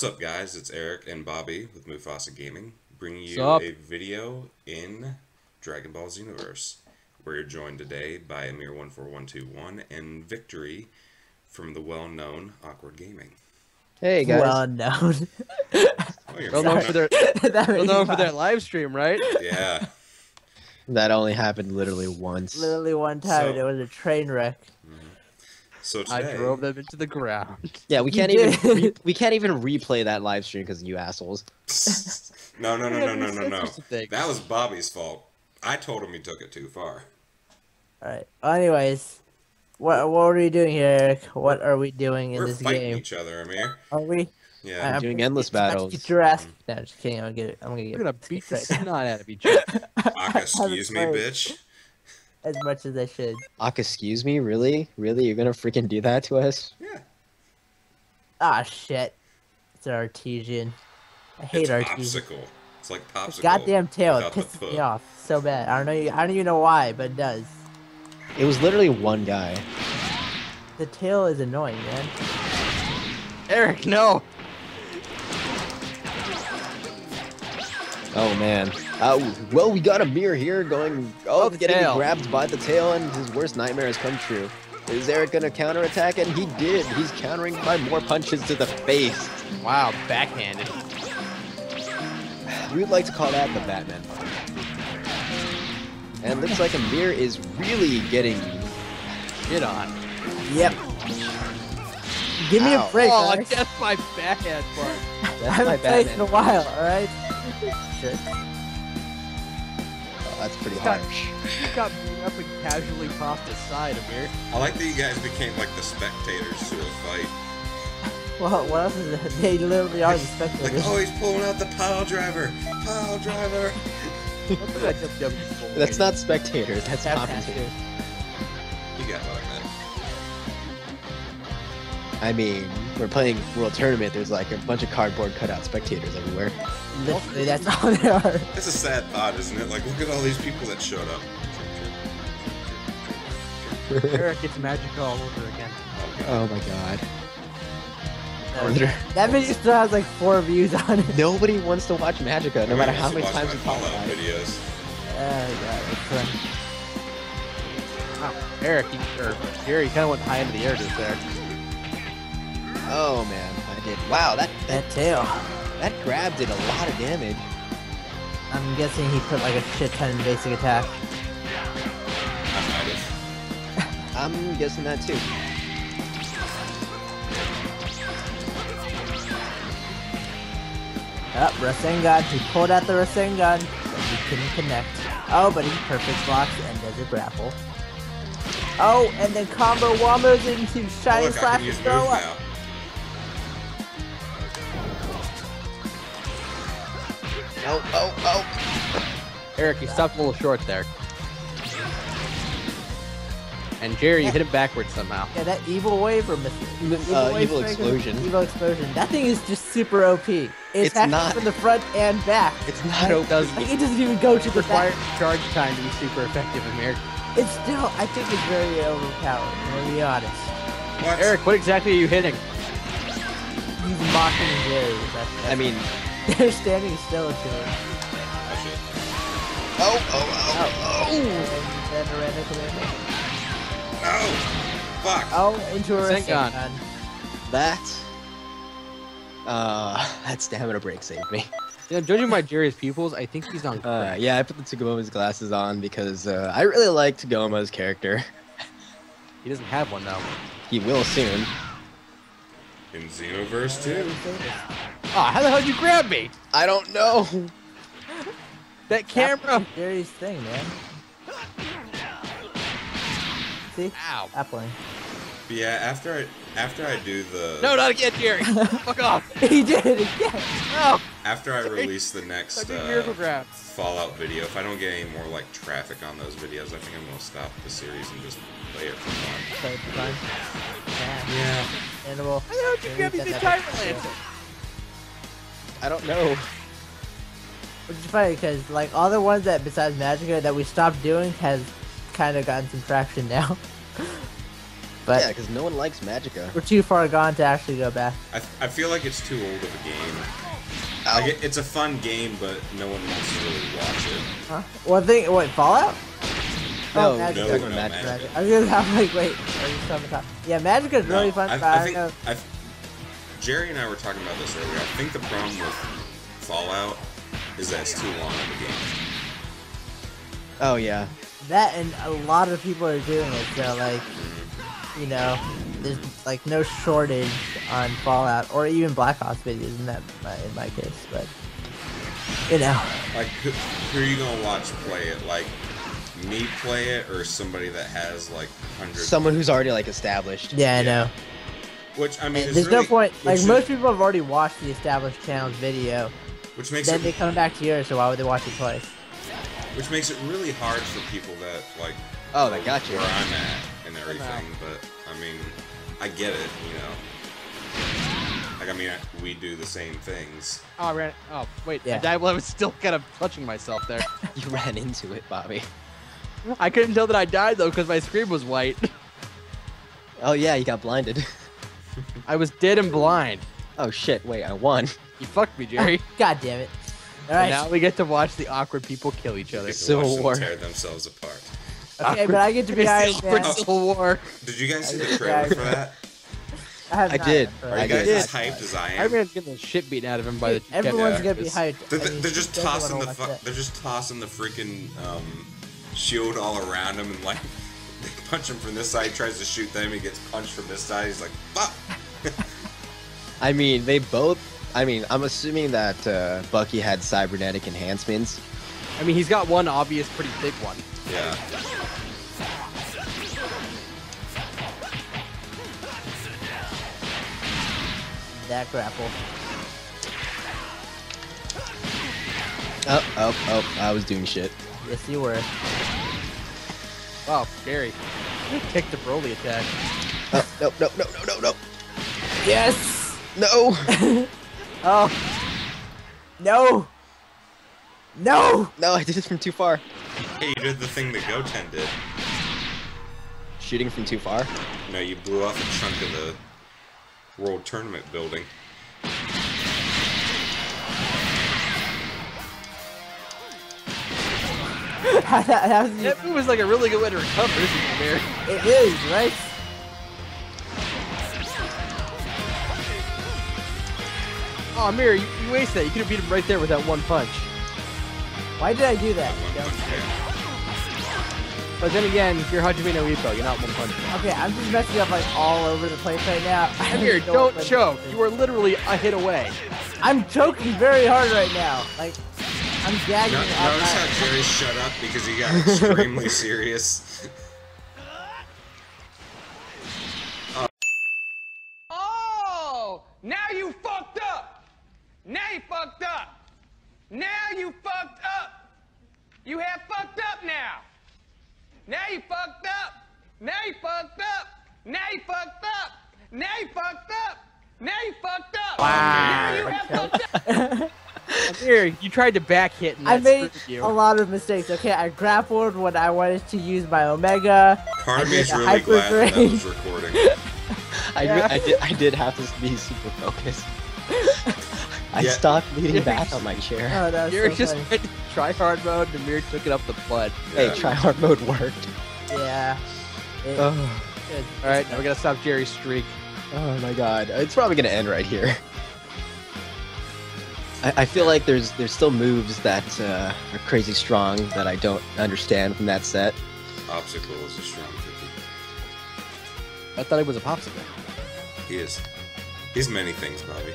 What's up, guys? It's Eric and Bobby with Mufasa Gaming, bringing you a video in Dragon Ball Xenoverse. We're joined today by Amir14121 and Victory from the well-known Awkward Gaming. Hey guys. Well known. Oh, Well known fine. for their well known for their live stream, right? Yeah. that only happened literally once. Literally one time, So- and it was a train wreck. So I drove them into the ground. Yeah, we can't even re- we can't even replay that live stream because you assholes. no, no, no, no, no, no, no. Sorts of things. That was Bobby's fault. I told him he took it too far. All right. Well, anyways, what what are we doing here, Eric? What are we doing in We're this fighting game? each other, Amir. Are we? Yeah. I'm doing endless I'm gonna battles. Get your ass. No, just kidding. I'm gonna get. I'm gonna get. You're gonna beat the straight. snot out of each other. Aka, excuse me, bitch. As much as I should. Ak, excuse me, really? Really? You're gonna freaking do that to us? Yeah. Ah shit. It's an Arcosian. I hate It's Arcosian. popsicle. It's like popsicle. Goddamn tail! It pisses me off so bad. I don't know. I don't even know why, but it does. It was literally one guy. The tail is annoying, man. Eric, no. Oh man. Uh, well, we got a mirror here going. Oh, Oh, getting tail. grabbed by the tail, and his worst nightmare has come true. Is Eric gonna counterattack? And he did. He's countering by more punches to the face. Wow, backhanded. We would like to call that the Batman punch. And looks like Amir is really getting. Hit on. Yep. Give me Ow. a break. oh, alright? that's my backhand part. I That's my haven't played in a while, alright? Sure. That's pretty Got- harsh. You got beat up and casually crossed his side, Amir. I like that you guys became like the spectators to a fight. Well, what else is it? They literally are the Like, spectators. oh, he's pulling out the pile driver. Pile driver. Look at that WWE That's not spectators. That's That's commentators. You got what I mean, we're playing World Tournament. There's like a bunch of cardboard cutout spectators everywhere. Literally, that's all they are. It's a sad thought, isn't it? Like, look at all these people that showed up. Eric gets magic all over again. Oh, Oh my god. Uh, that video still has like four views on it. Nobody wants to watch Magicka, no matter how many times watch we my talk about it. videos. Oh god, it's fun. Wow. Eric, you, or Jerry, kind of went high into the air just there. Oh man, I did. Wow, that that, That tail. that grab did a lot of damage. I'm guessing he put like a shit ton of basic attack. I might have. I'm guessing that too. Up, oh, Rasengan. He pulled out the Rasengan, but he couldn't connect. Oh, but he perfect blocks and does a grapple. Oh, and then combo wombos into Oh, Shiny look, I Slash and throw up. Oh, oh, oh. Eric, you stopped a little short there. And Jerry, you hit it backwards somehow. Yeah, that evil wave or missile? Uh, wave evil explosion. Evil explosion. That thing is just super OP. It It's not- from the front and back. It's not It open. does Like, it doesn't even go to the requires back. charge time to be super effective, Amir. It's still, I think it's very overpowered. I'm gonna be honest. What? Eric, what exactly are you hitting? He's mocking Jerry. That's, I mean, they're standing still to it. Oh, shit. oh, oh, oh, And then a random commando. No! Fuck! Oh, into a Rasengan. Rasengan. oh. That. Uh, that stamina break saved me. You know, judging by Jerry's pupils, I think he's on Uh, crack. yeah, I put the Tagoma's glasses on because uh, I really like Tagoma's character. He doesn't have one though. He will soon. In Xenoverse, too. Oh, how the hell did you grab me? I don't know. That camera. Jerry's thing, man. See? Ow. Appling. But yeah, after I after I do the No, not again, Jerry. Fuck off. he did it again. No. after I release the next uh. Fallout video, if I don't get any more like traffic on those videos, I think I'm gonna stop the series and just play it for fun. So it's fun. Yeah. Yeah. Animal. How the hell did you grab me the timer lantern? I don't know. Which is funny because like all the ones that besides Magicka that we stopped doing has kind of gotten some traction now. but Yeah, because no one likes Magicka. we're too far gone to actually go back. I, I feel like it's too old of a game. Like it, it's a fun game, but no one wants to really watch it. Huh? What thing? What Fallout? No, Oh, Magic. No, no, about Magic. Magic. I was gonna have like wait. Are you talking about? Yeah, Magic is really fun, I, but I I, think. I, Jerry and I were talking about this earlier. I think the problem with Fallout is that it's too long of a game. Oh yeah. That and a lot of people are doing it, so like, you know, there's like no shortage on Fallout or even Black Ops videos in that in my case, but you know, Like, who, who are you gonna watch play it? Like, me play it, or somebody that has like hundreds? Someone who's already like established. yeah, I Yeah. know. Which I mean, there's really, no point. Like is- most people have already watched the established channel's video, which makes then it they come back to yours. So why would they watch it twice? which makes it really hard for people that like Oh, they got you. where I'm at and everything. But I mean, I get it, you know. Like I mean, I- we do the same things. Oh, I ran. Oh, wait. Yeah. I died while I was still kind of touching myself there. You ran into it, Bobby. I couldn't tell that I died though because my screen was white. Oh yeah, you got blinded. I was dead and blind. Oh shit! Wait, I won. You fucked me, Jerry. God damn it! All And right, now we get to watch the awkward people kill each other. Civil watch them War. tear themselves apart. okay, but I get to be It's Iron the awkward Man. Civil War. Did you guys see the did- trailer for that? I, have I not, did. but- Are I you guys did. as hyped as I am? Iron Man's getting the shit beaten out of him by the. Everyone's Yeah, gonna be it's- hyped. They're, I mean, they're just tossing the watch they're just tossing the freaking um, shield all around him and like they punch him from this side, he tries to shoot them, he gets punched from this side, he's like fuck. I mean, they both. I mean, I'm assuming that uh, Bucky had cybernetic enhancements. I mean, he's got one obvious, pretty big one. Yeah. that grapple. Oh, oh, oh! I was doing shit. Yes, you were. Oh, wow, Jerry. Take the Broly attack. Oh, no, no, no, no, no, no, Yes. no! Oh. No. No. no, I did it from too far. Hey, you did the thing that Goten did. Shooting from too far. No, you blew off a chunk of the world tournament building. that, that was, That move is like a really good way to recover, isn't it, Jerry? it is right. Oh, Mirror, you, you wasted that. You could have beat him right there with that one punch. Why did I do that? One Don't- punch man. But then again, you're Hajime no Ippo. You're not one punch. Okay, I'm just messing up like all over the place right now. Mirror, don't don't choke. You are literally a hit away. I'm choking very hard right now. Like, I'm gagging. No, on notice my- how Jerry shut up because he got extremely serious. Oh, now you fucked up. Now you fucked up. Now you fucked up. You have fucked up now. Now you fucked up. Now you fucked up. Now you fucked up. Now you fucked up. Now you fucked up. Now you have fucked up. Mirror, you tried to back hit and I made you. a lot of mistakes. Okay, I grappled when I wanted to use my Omega. Part of I me did is really glad that, that was recording. I, Yeah. I did. I did have to be super focused. I Yeah. stopped leaning Yeah. back on my chair. Oh, that was Mirror so just funny. try hard mode and Mirror took it up the butt. Hey, Yeah. try hard mode worked. Yeah. It- Oh, it- Alright, now we gotta stop Jerry's streak. oh my god, it's probably gonna end right here. I, I feel like there's there's still moves that uh, are crazy strong that I don't understand from that set. Obstacle is a strong cookie. I thought it was a popsicle. He is. He's many things, Bobby.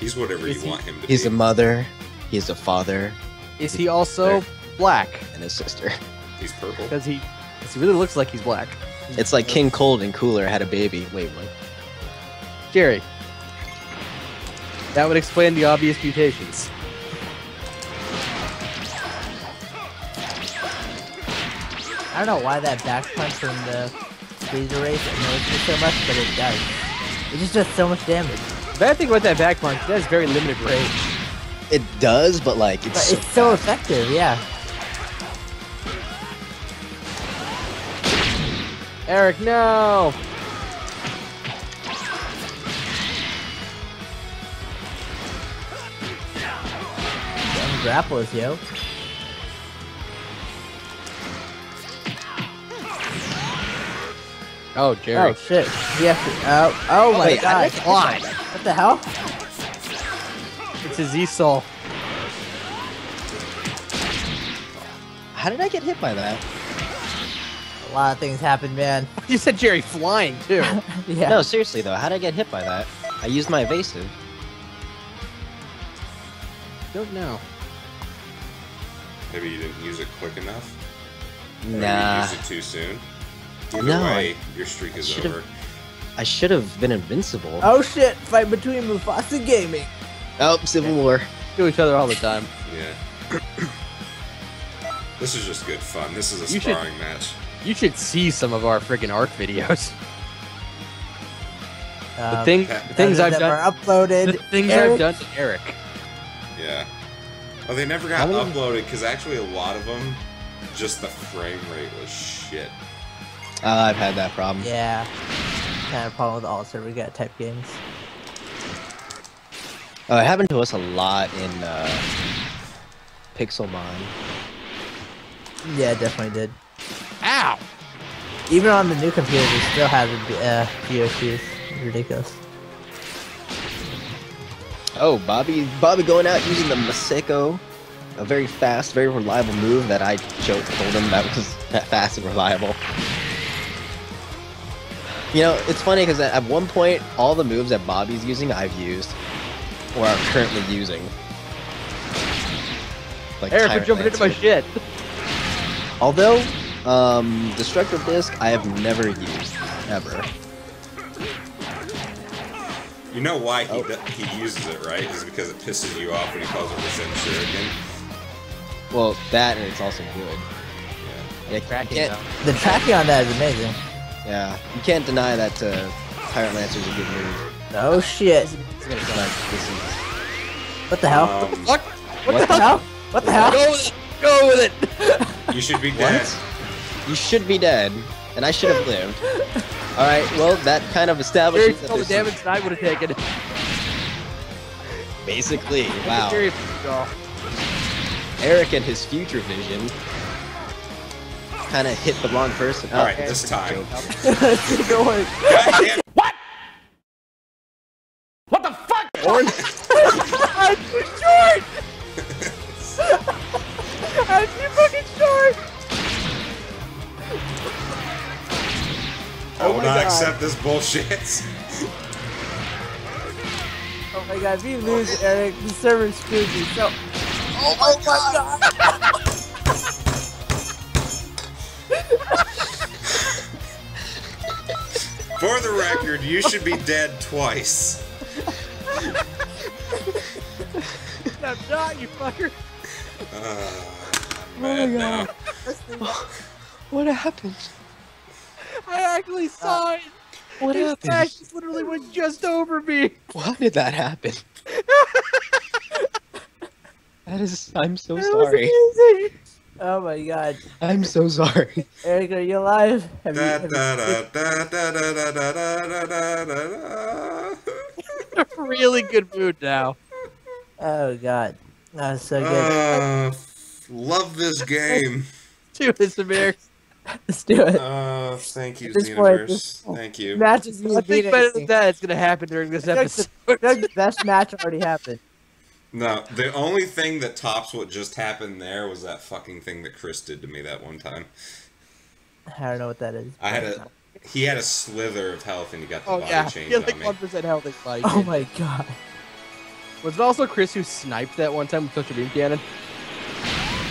He's whatever Is you he- want him to He's be. He's a mother, he's a father, Is he also black? and a sister. He's purple. Because he, 'cause he really looks like he's black. It's like King Cold and Cooler had a baby. Wait, what? Jerry. That would explain the obvious mutations. I don't know why that back punch from the Frieza Race annoys me so much, but it does. It just does so much damage. The bad thing about that back punch, it has very limited range. It does, but like it's, But it's, it's so effective, yeah. Eric, no! Them grapples, yo. Oh, Jerry. Oh shit. He has to. Oh, oh my Wait, god. didn't Why? What the hell? It's his E-Soul. How did I get hit by that? A lot of things happened, man. You said Jerry flying, too. Yeah. No, seriously though, how did I get hit by that? I used my evasive. Don't know. Maybe you didn't use it quick enough. Or Nah, you used it too soon. Either No, way, your streak is should've- over. I should have been invincible. Oh shit! Fight between Mufasa Gaming. Oh, Civil War. Do each other all the time. Yeah. this is just good fun. This is a You should- sparring match. You should see some of our freaking ARK videos. The Um, thing, Pat- the things I've of done, are uploaded. the things Eric, I've done to Eric. Yeah. Oh, they never got many- uploaded because actually a lot of them, just the frame rate was shit. Uh, I've had that problem. Yeah. Kind of problem with all server get type games. Oh, it happened to us a lot in uh, Pixelmon. Yeah, it definitely did. Ow! Even on the new computer, we still has a b- uh, few issues. Ridiculous. Oh, Bobby, Bobby going out using the Masenko, a very fast, very reliable move that I told him that was fast and reliable. You know, it's funny because at one point, all the moves that Bobby's using, I've used, or I'm currently using. Like Eric, you're jumping into my shit. Although, um, Destructo Disc, I have never used ever. You know why he Oh. do- he uses it, right? Is because it pisses you off when he calls it Rasen Shuriken. Well, that and it's also good. Yeah. Yeah, Cracking. The tracking on that is amazing. yeah, you can't deny that uh, Tyrant Lancer's a good move. Oh shit! But this is What the hell? Um, Fuck! what, the hell? What the hell? Go with it! Go with it! you should be dead. What? You should be dead, and I should have lived. All right, well, that kind of establishes that all the there's some- damage that I would have taken. basically. Wow, Eric and his future vision kind of hit the wrong person. All right, Oh, this time. It's going. God damn it. What the fuck? Orange. I'm too short. I'm too fucking short. I will Oh not God. accept this bullshit. Oh my god, if you lose, Eric, the server screwed you. So. Oh my god. For the record, you should be dead twice. I'm not, you fucker. Uh, I'm mad now. What happened? exactly, uh, son! What His happened? His just literally went just over me. Why did that happen? that is, I'm so that sorry. Oh my god. I'm so sorry. Eric, are you alive? Have da, you, have da. really good mood now. Oh god. That's so good. Uh, love this game. Dude, it's American. Let's do it. Uh, thank you, At this point, Xenoverse. this- Thank you. Matches me I beat think better than anything. that is gonna happen during this I feel like the- episode. I the best match already happened. No, the only thing that tops what just happened there was that fucking thing that Chris did to me that one time. I don't know what that is. I had a, he had a slither of health and he got the Oh body yeah, change he had on like me. one percent health. Like body Oh my god. Was it also Chris who sniped that one time with such a beam cannon?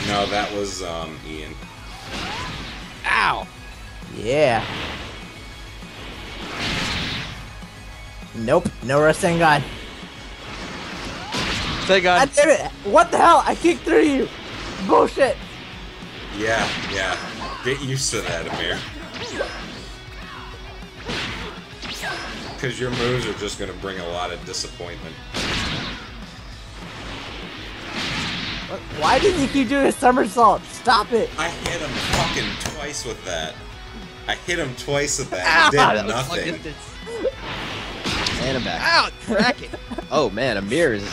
No, that was um Ian. Ow! Yeah. Nope. No Rasengan. Thank God. God damn it! What the hell? I kicked through you! Bullshit! Yeah, yeah. Get used to that, Amir. Because your moves are just gonna bring a lot of disappointment. Why does he keep doing a somersault? Stop it! I hit him fucking twice with that. I hit him twice with that. It did that was nothing. fucking- And I'm back. Ow, cracking. Oh man, Amir is,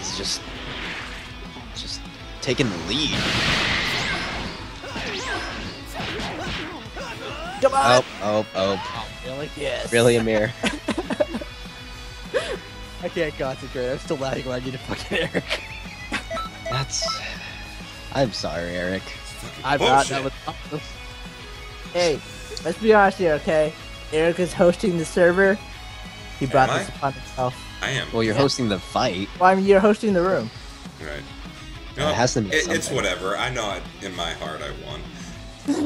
is just just taking the lead. Come on. Oh, oh, oh. Oh, really? Yes. Really, Amir? I can't concentrate. I'm still laughing when I need to fucking Eric. That's. I'm sorry, Eric. I thought that was. Hey, let's be honest here, okay? Eric is hosting the server. He brought Am this I? upon himself. I am. Well, you're hosting the fight. Well, I mean, you're hosting the room. Right. It has to be. it, It's whatever. I know it, in my heart I won.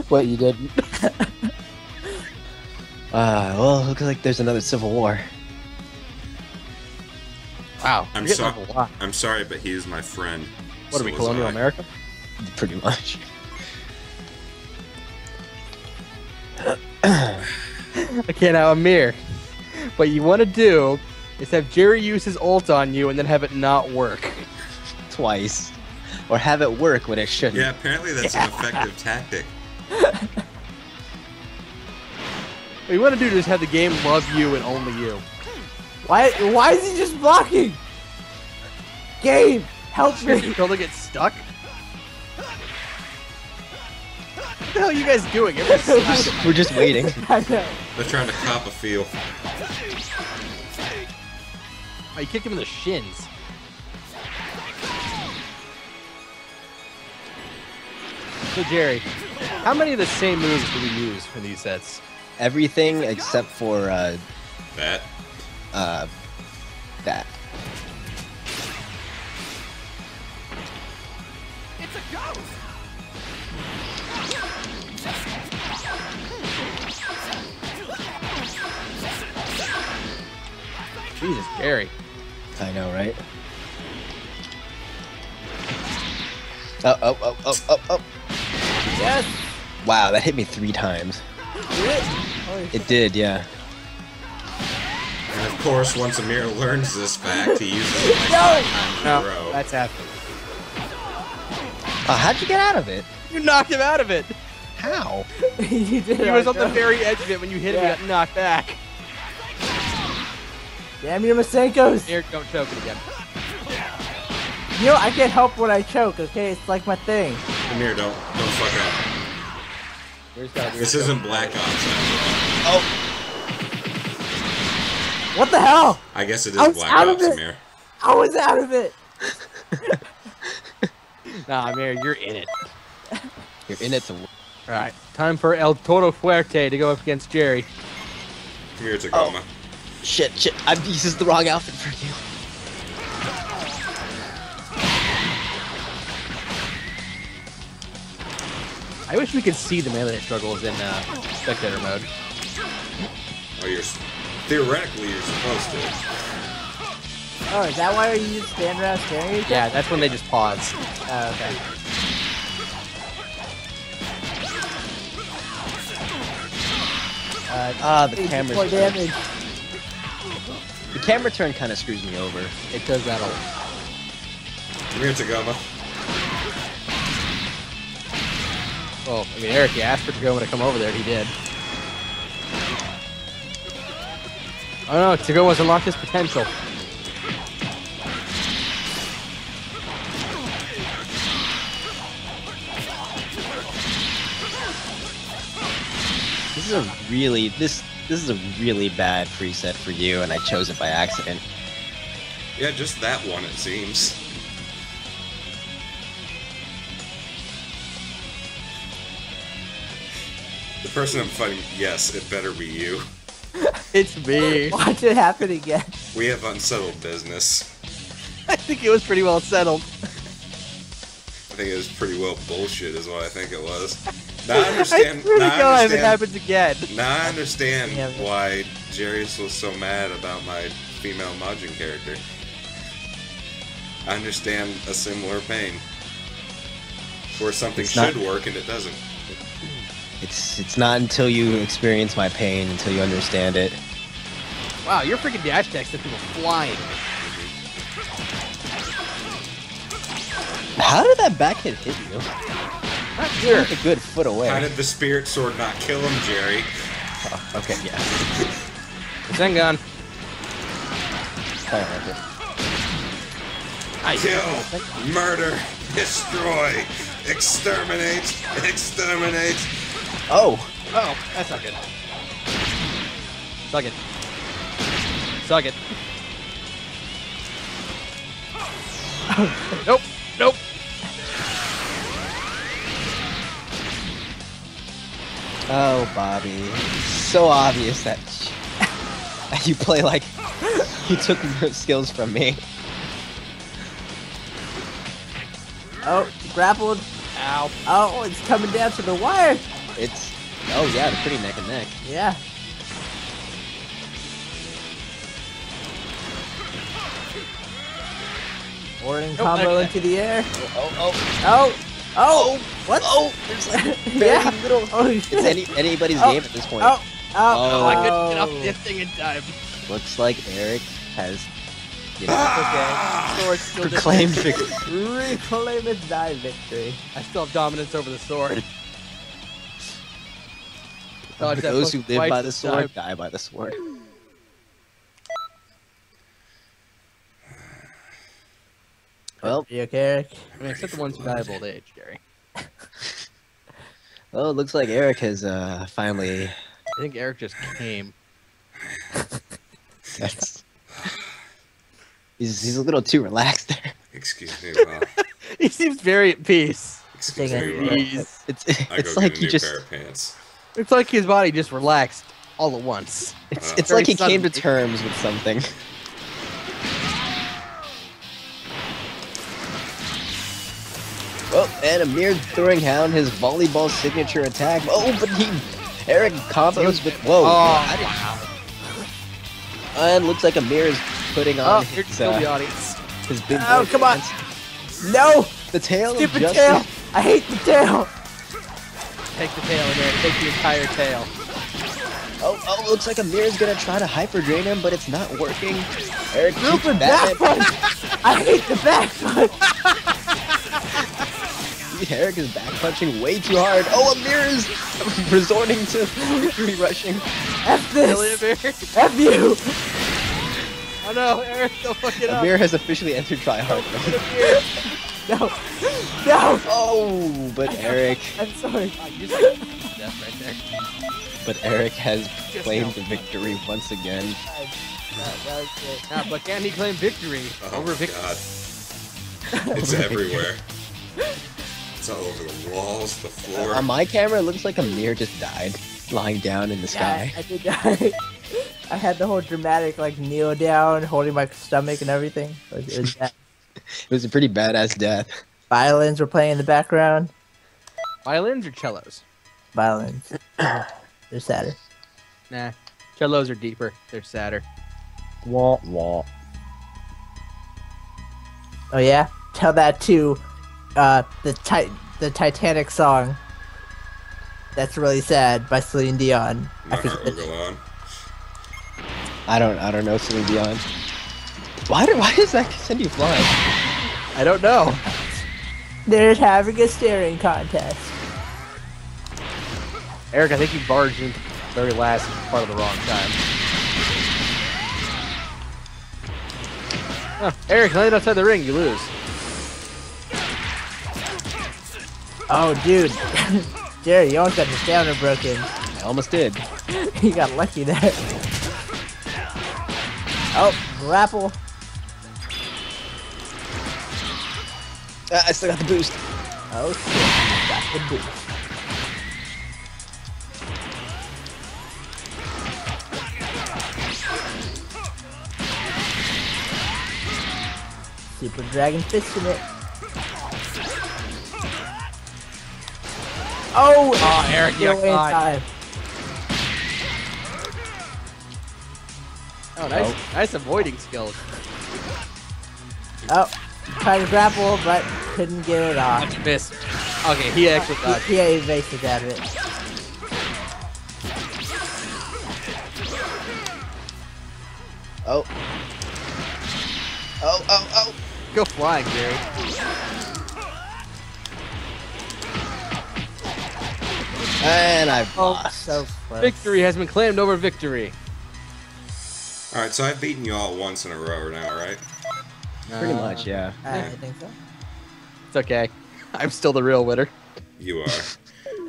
What you didn't? Uh, well, looks like there's another civil war. Wow. I'm you're sorry. off a lot. I'm sorry, but he is my friend. What So are we, colonial I. America? Pretty much. Okay, now Amir. What you want to do is have Jerry use his ult on you and then have it not work. Twice. Or have it work when it shouldn't. Yeah, apparently that's an effective tactic. What you want to do is have the game love you and only you. Why? Why is he just blocking? Game, help Your me! controller gets stuck? What the hell are you guys doing? Everyone's We're just waiting. I know. They're trying to cop a feel. Oh, you kicked him in the shins. So Jerry, how many of the same moves do we use for these sets? Everything except for uh, That. uh, that. Jesus, Gary. I know, right? Oh, oh, oh, oh, oh, oh. Yes. Wow, that hit me three times. Do it. It did, yeah. And of course, once Amir learns this fact, he uses it like five times in a row. that's happening. Oh, how'd you get out of it? You knocked him out of it. How? you did. He was on the very edge of it when you hit him. Yeah. He got knocked back. Damn your Masenkos. Eric, don't choke it again. You know, I can't help when I choke. Okay, it's like my thing. Come here, don't don't fuck up. Where's that? This isn't Black Ops. After Oh, What the hell? I guess it is I was Black out of Ops, it. Amir. I was out of it. Nah, Mary, you're in it. you're in it to. All right, time for El Toro Fuerte to go up against Jerry. Come here, Tagoma. Oh. Shit, shit. I'm, this is the wrong outfit for you. I wish we could see the melee struggles in uh, spectator mode. Oh, you're theoretically you're supposed to. Oh, is that why you just stand around staring at Yeah, that's when they just pause. Oh, okay. Uh, Ah, the 84 camera's damage. The camera turn kind of screws me over. It does that a lot. Come here, Tagoma. Well, I mean, Eric, you asked for Tagoma to come over there, he did. Oh no, Tagoma's unlocked his potential. Is a really this this is a really bad preset for you, and I chose it by accident. Yeah, just that one, it seems. The person I'm fighting, yes, it better be you. It's me. Watch it happen again. We have unsettled business. I think it was pretty well settled. I think it was pretty well bullshit, is what I think it was. Now I understand. I swear to now I God, if it understand. happens again. Now I understand Yeah. why Jarius was so mad about my female Majin character. I understand a similar pain. Where something It's not- should work and it doesn't. It's it's not until you experience my pain until you understand it. Wow, your freaking dash attack sent people flying. How did that back hit hit you? Sure. Like a good foot away. How did the spirit sword not kill him, Jerry? Oh, okay, yeah. Zengon. Fire Hunter. Kill, murder, destroy, exterminate, exterminate. Oh! Oh, that's not good. Suck it. Suck it. nope. Oh, Bobby. So obvious that you play like you took skills from me. Oh, grappled. Ow. Oh, it's coming down to the wire. It's oh yeah, they're pretty neck and neck. Yeah. Warning Oh, combo okay. into the air. Oh oh Oh, oh. Oh, oh, what? oh! There's like very yeah. little. Oh. It's any anybody's Oh, game at this point. Oh, oh, Oh, I couldn't get off oh. this thing in time. Looks like Eric has you know Okay. Sword still proclaimed victory. Reclaim its die victory. I still have dominance over the sword. Dodge that Those who book live by the sword time. die by the sword. Well, You okay, Eric? I mean, except the ones who die of old age, Jerry. well, it looks like Eric has uh, finally. I think Eric just came. That's, he's he's a little too relaxed there. Excuse me, well, He seems very at peace. excuse me, it. well. He's, It's it's like he just pants. it's like his body just relaxed all at once. it's Uh, it's like he came to terms with something. And Amir throwing down his volleyball signature attack. Oh, but he Eric combos with whoa. Oh, I didn't- And looks like Amir is putting Oh, on here to his, kill the uh, audience. his big Oh, come on. pants. No! The tail of Stupid justice. tail! I hate the tail! Take the tail in there. Take the entire tail. Oh, oh, looks like Amir's gonna try to hyper drain him, but it's not working. Eric keeps Stupid back Batman. punch! I hate the back punch! Eric is back punching way too hard. Oh, Amir is resorting to victory rushing. F Really, this! Amir? F you! Oh no, Eric, don't fuck it up. Amir has officially entered tryhard mode. No! No! Oh, but Eric, I'm sorry. Oh, you just death right there. but Eric has Just claimed now. victory once again. That, that was good. But can he claim victory Oh over my victory? god. It's everywhere. It's all over the walls, the floor. On my camera, it looks like Amir just died, lying down in the Yeah, sky. I, I did die. I had the whole dramatic like kneel down, holding my stomach and everything. It was, it was bad. It was a pretty badass death. Violins were playing in the background. Violins or cellos? Violins. They're sadder. Nah, cellos are deeper. They're sadder. Wah wah. Oh yeah, tell that to uh, the ti- the Titanic song. That's really sad by Celine Dion. I My heart will forget- go on. I don't, I don't know Celine Dion. Why, do, why does that send you flying? I don't know. They're having a staring contest. Eric, I think you barged into the very last part of the wrong time. Oh, Eric, land outside the ring, you lose. Oh, dude, Jerry, you almost got your stamina broken. I almost did. you got lucky there. Oh, grapple. Ah, I still got the boost. Oh shit, got the boost. Super Dragon Fist in it. Oh! Oh, Eric, you got away in caught. time. Oh, nice, nice avoiding skills. Oh, tried to grapple, but couldn't get it off. Much miss. Okay, he uh, actually got. He, he evaded out of it. Oh. Oh, oh, oh. Go flying, Jerry. And I've Oh, lost. so close. Victory has been claimed over victory. All right, so I've beaten you all once in a row now, right? Pretty Uh, much, yeah. I, I think so. It's okay. I'm still the real winner. You are.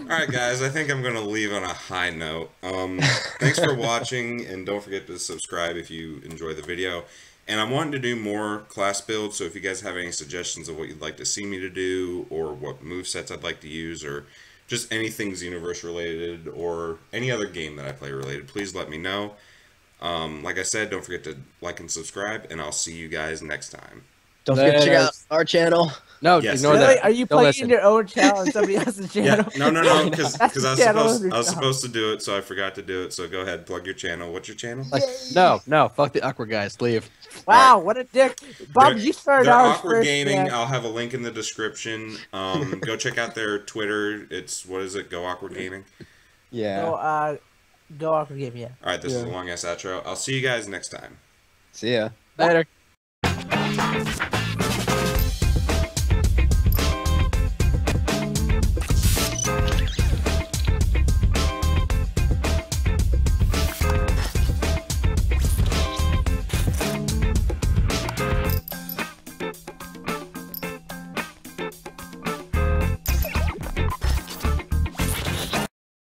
All right, guys. I think I'm gonna leave on a high note. Um, thanks for watching, and don't forget to subscribe if you enjoy the video. And I'm wanting to do more class builds, so if you guys have any suggestions of what you'd like to see me to do, or what move sets I'd like to use, or just anything Xenoverse related, or any other game that I play related, please let me know. Um, like I said, don't forget to like and subscribe, and I'll see you guys next time. Don't forget to check out our channel. No, Yes. ignore Really? that. Are you Don't playing listen. your own channel and somebody else's channel? Yeah, no, no, no, because I was supposed I was supposed to do it, so I forgot to do it. So go ahead, plug your channel. What's your channel? Like, no, no, fuck the awkward guys. Leave. Wow, what a dick. Bob, They're- you started they're ours awkward first, gaming. man. I'll have a link in the description. Um, go check out their Twitter. It's what is it? Go awkward gaming. Yeah. Go, uh, go awkward game, yeah. All right, this is a long ass outro. I'll see you guys next time. See ya. Later.